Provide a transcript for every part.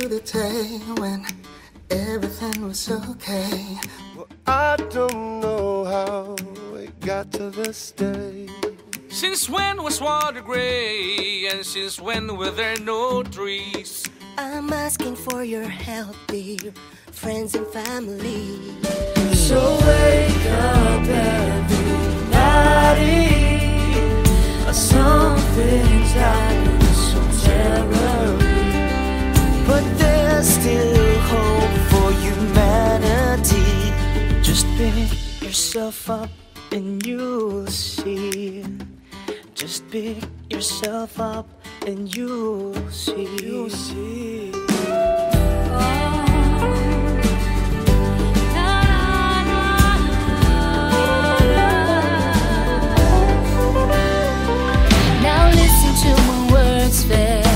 to the day when everything was okay? Well, I don't know how it got to this day. Since when was water gray? And since when were there no trees? I'm asking for your help, dear friends and family. So wake up everybody. Something's happening so terribly. Still hope for humanity. Just pick yourself up and you'll see. Just pick yourself up and you'll see. You'll see. Now listen to my words very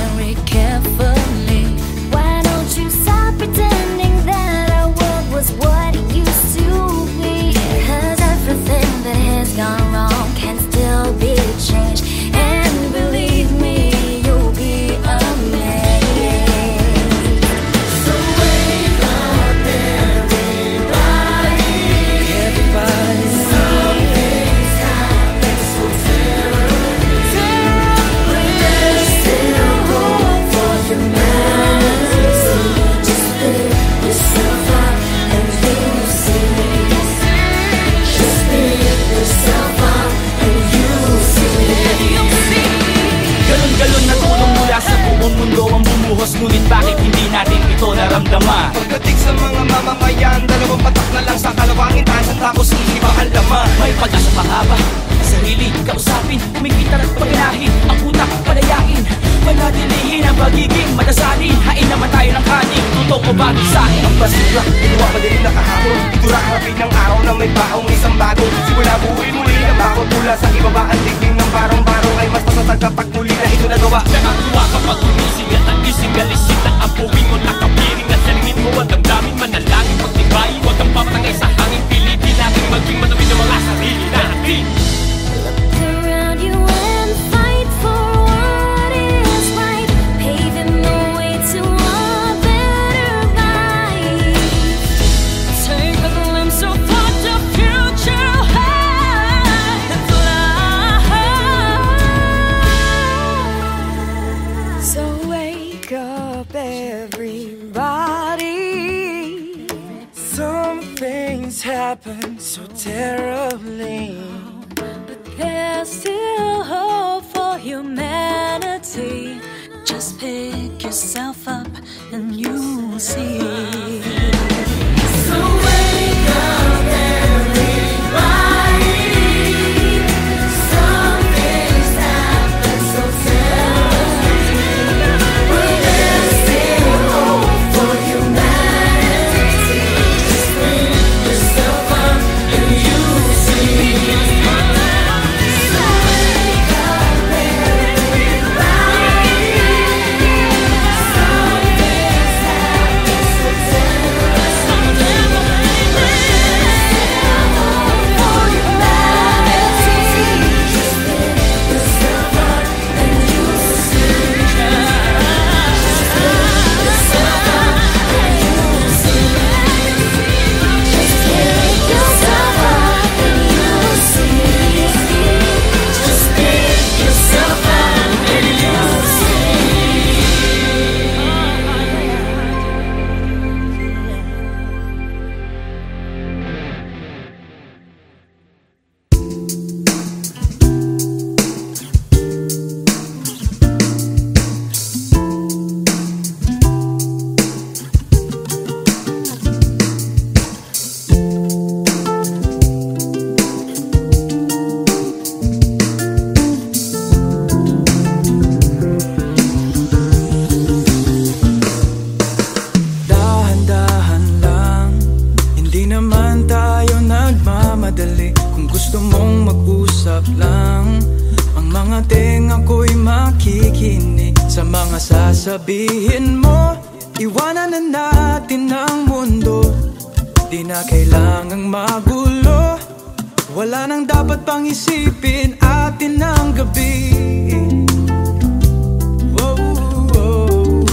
kanin Totoo ba sa akin? Ang basura, ginawa madaling nakahapon. Tura harapin ng araw na may baong isang bago. Simula buhay muli ng bago tula sa ibaba Ang tigling ng barong-barong ay mas matatag kapag muli na ito nagawa Nakatuwa kapag umisig at ang ising Alisin ang apuwing mo, nakapiring At salingin mo. At damdamin manalangin Pagtibay, huwag kang papatangay sa hangin. Pilitin natin maging matawid ng mga sarili see. pang isipin atin ang gabi oh, oh,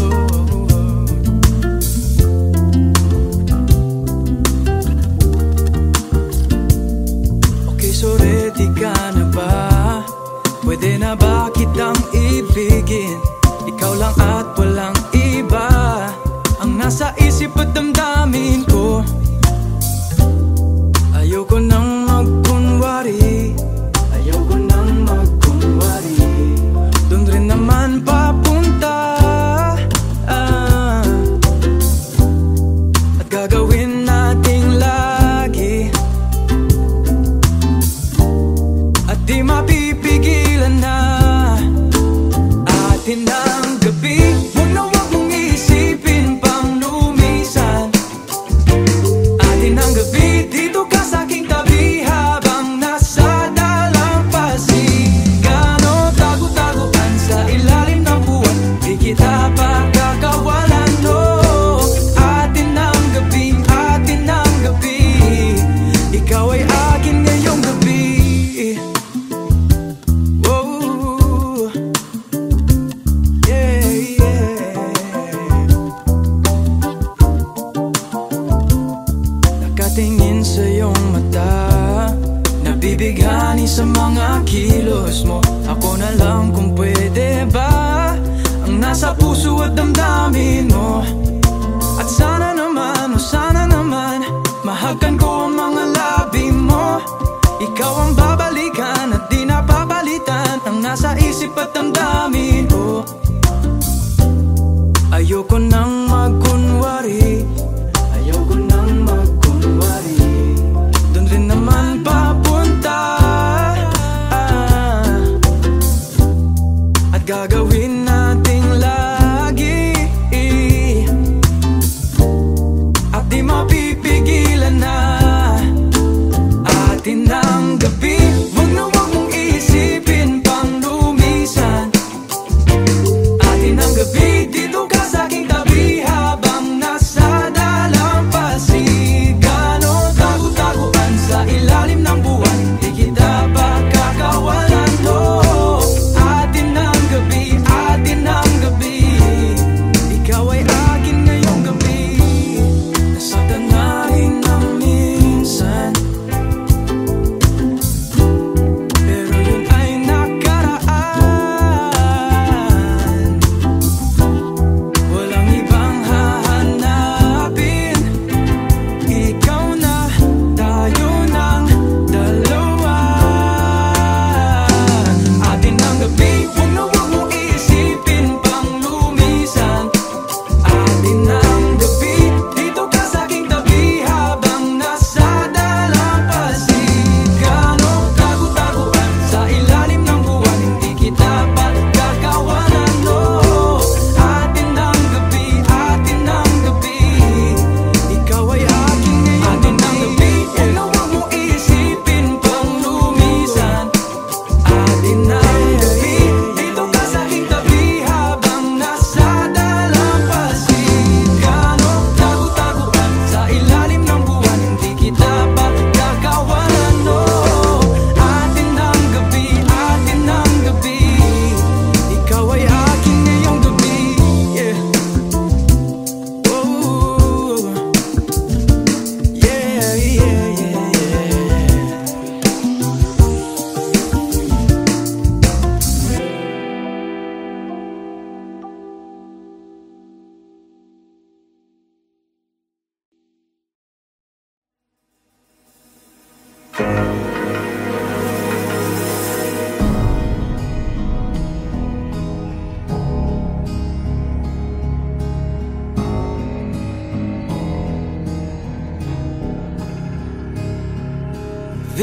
okay, So ready ba? Pwede na ba kitang ibigin? Ikaw lang at walang somebody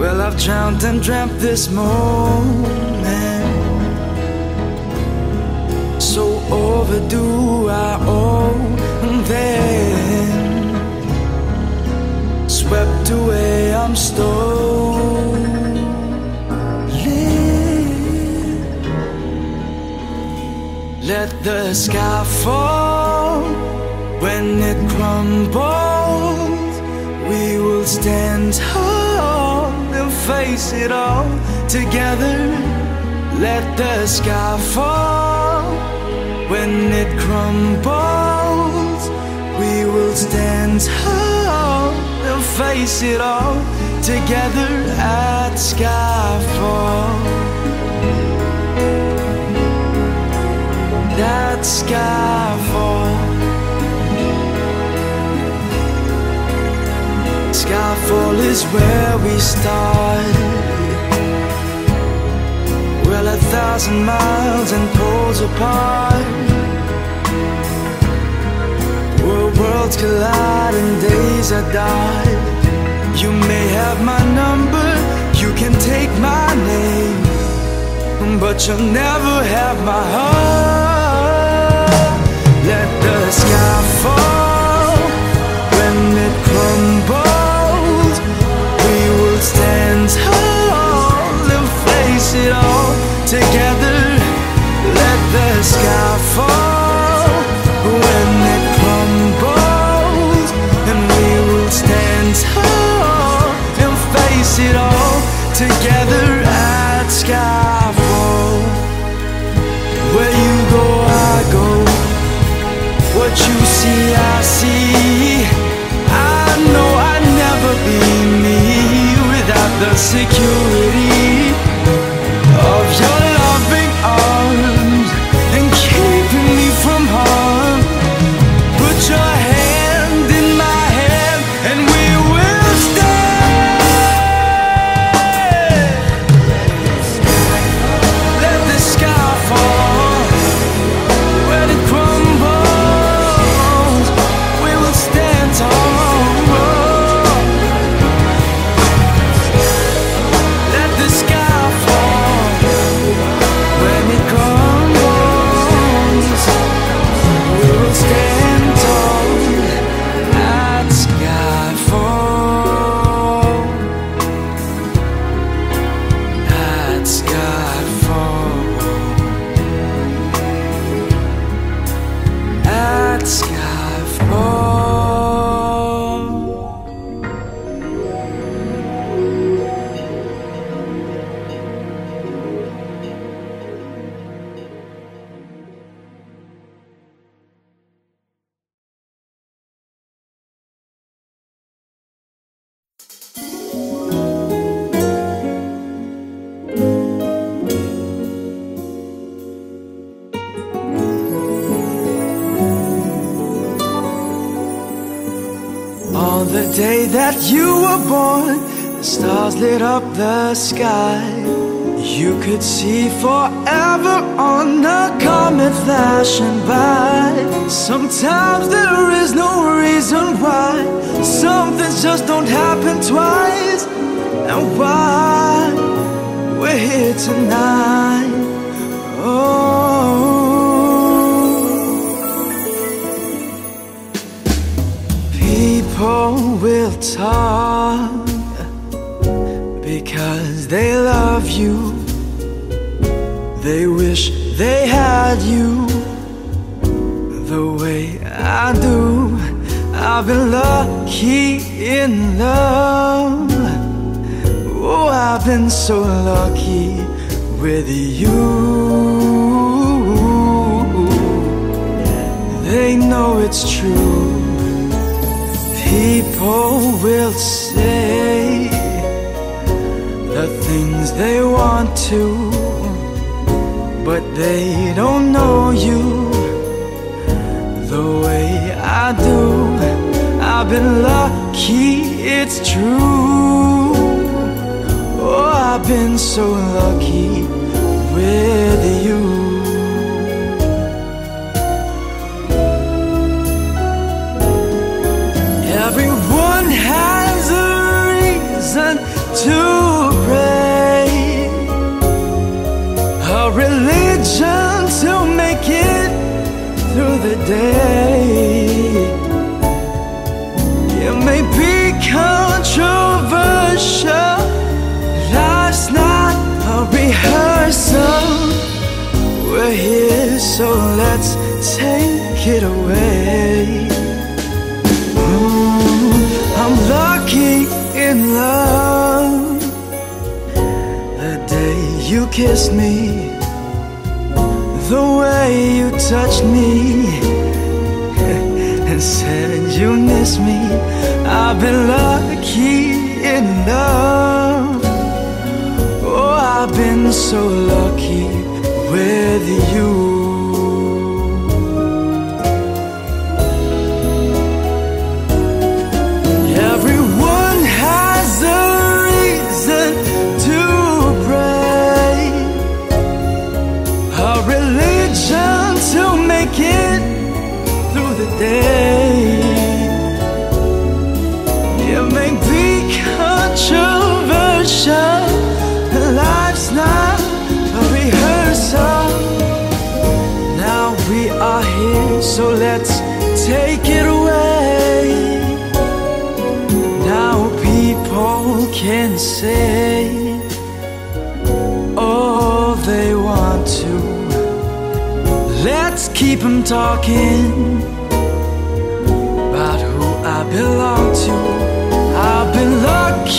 Well, I've drowned and dreamt this moment. So overdue, I owe then. Swept away, I'm stolen. Let the sky fall when it crumbles. We will stand tall face it all together. Let the sky fall when it crumbles. We will stand tall and face it all together at skyfall. That skyfall. Skyfall is where we start. Well, a thousand miles and poles apart. Where worlds collide and days are dark. You may have my number, you can take my name, but you'll never have my heart. Let the sky fall it all together. Let the sky fall when it crumbles, and we will stand tall and face it all together at skyfall. Where you go, I go. What you see, I see. I know I'd never be me without the security you were born, the stars lit up the sky. You could see forever on a comet flashing by. Sometimes there is no reason why. Some things just don't happen twice. And why we're here tonight. Talk because they love you. They wish they had you the way I do. I've been lucky in love. Oh, I've been so lucky with you. They know it's true. People will say the things they want to, but they don't know you the way I do. I've been lucky, it's true. Oh, I've been so lucky with you. Lucky with you. Keep them talking about who I belong to. I've been lucky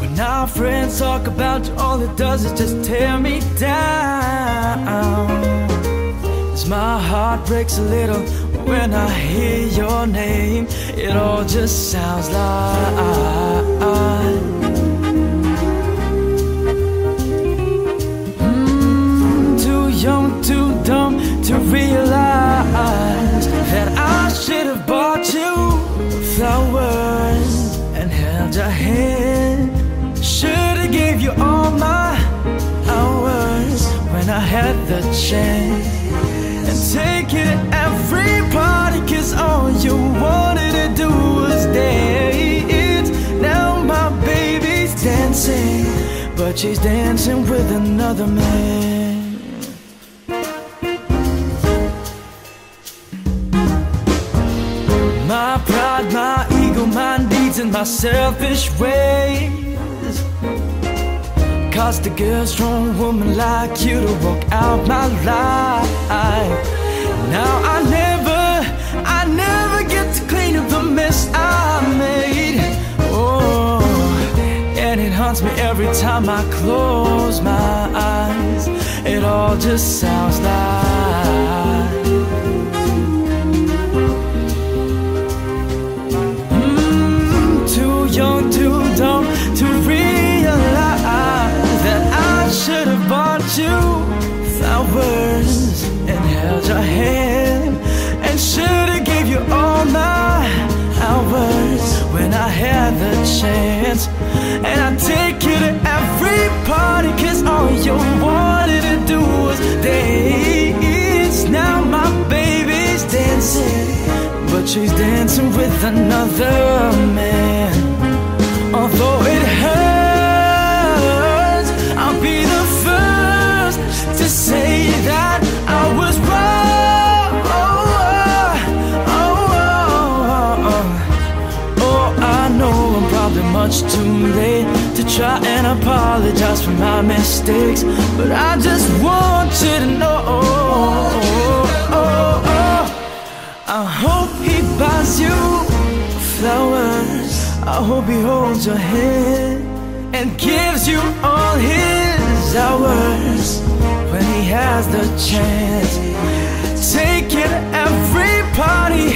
When our friends talk about you, all it does is just tear me down. As my heart breaks a little when I hear your name, it all just sounds like. Mm, too young, too dumb to realize held your hand. Should have gave you all my hours when I had the chance. And take it every party, cause all you wanted to do was dance. Now my baby's dancing, but she's dancing with another man. My selfish ways. Caused a girl, strong woman like you to walk out my life. Now I never, I never get to clean up the mess I made. Oh, and it haunts me every time I close my eyes. It all just sounds like you flowers and held your hand and should have gave you all my hours when I had the chance. And I take you to every party, cause all you wanted to do was dance. Now my baby's dancing, but she's dancing with another man. Although it hurts, much too late to try and apologize for my mistakes, but I just want you to know. I hope he buys you flowers. I hope he holds your hand and gives you all his hours when he has the chance. Take it every party,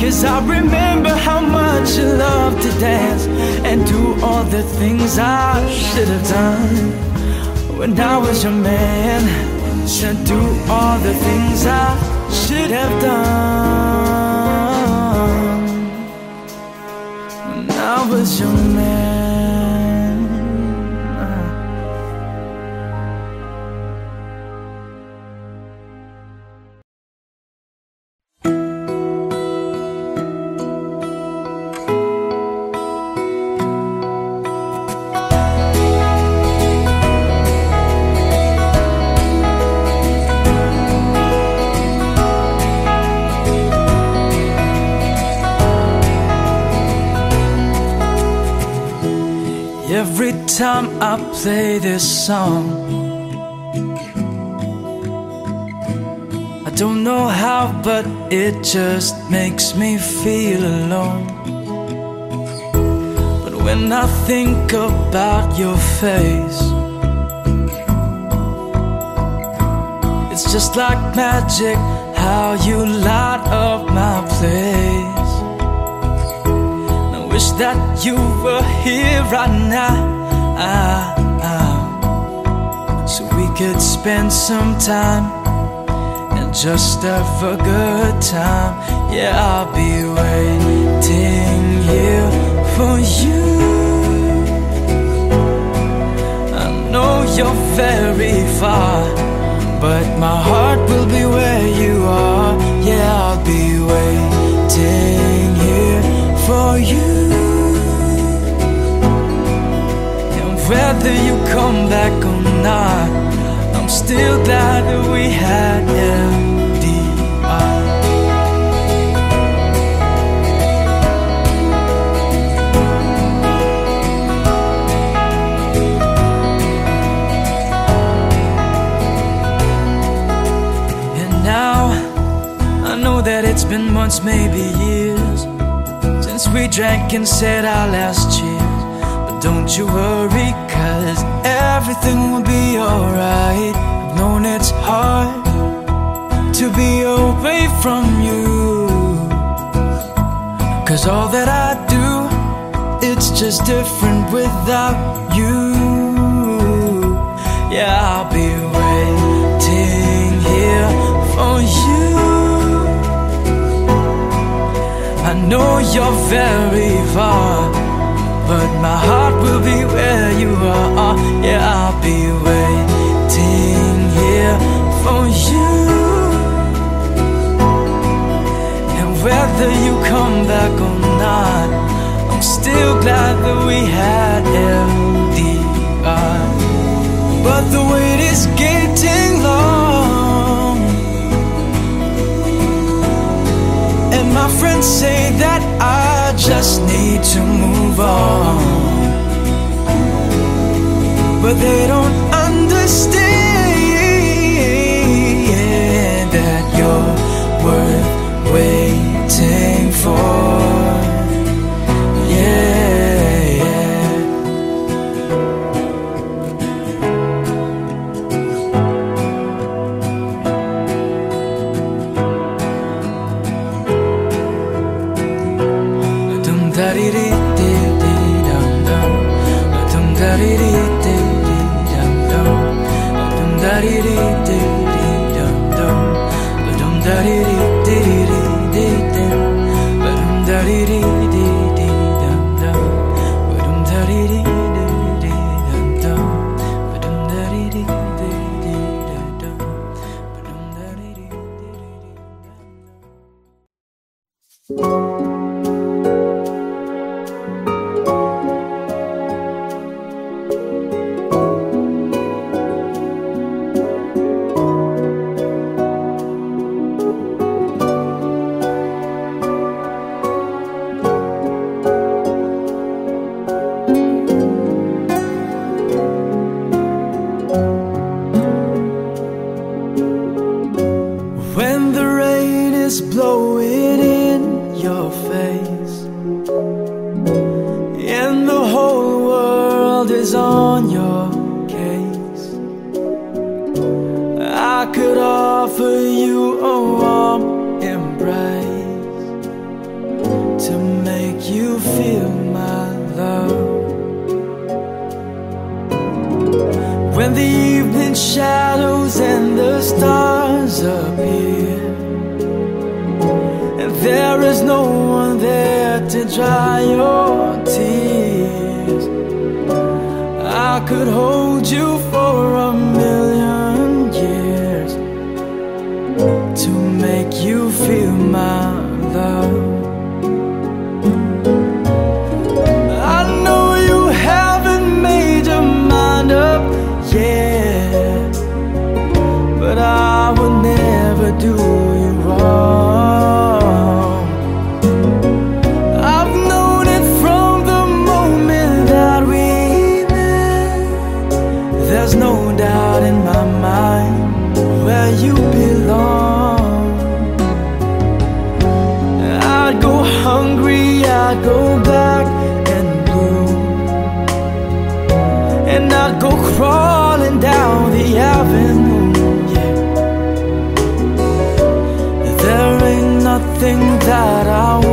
cause I remember how much you loved to dance and do all the things I should have done when I was your man. Should do all the things I should have done time I play this song, I don't know how, but it just makes me feel alone. But when I think about your face, it's just like magic how you light up my place. I wish that you were here right now. Ah, ah. So we could spend some time and just have a good time. Yeah, I'll be waiting here for you. I know you're very far, but my heart will be where you are. Yeah, I'll be waiting here for you. Whether you come back or not, I'm still glad that we had LDR. And now I know that it's been months, maybe years since we drank and said our last cheers. Don't you worry, cause everything will be alright. I've known it's hard to be away from you. Cause all that I do, it's just different without you. Yeah, I'll be waiting here for you. I know you're very far, but my heart will be where you are. Yeah, I'll be waiting here for you. And whether you come back or not, I'm still glad that we had LDR. But the wait is getting long. Need to move on. But they don't When the evening shadows and the stars appear And there is no one there to dry your tears I could hold you Go crawling down the avenue. There ain't nothing that I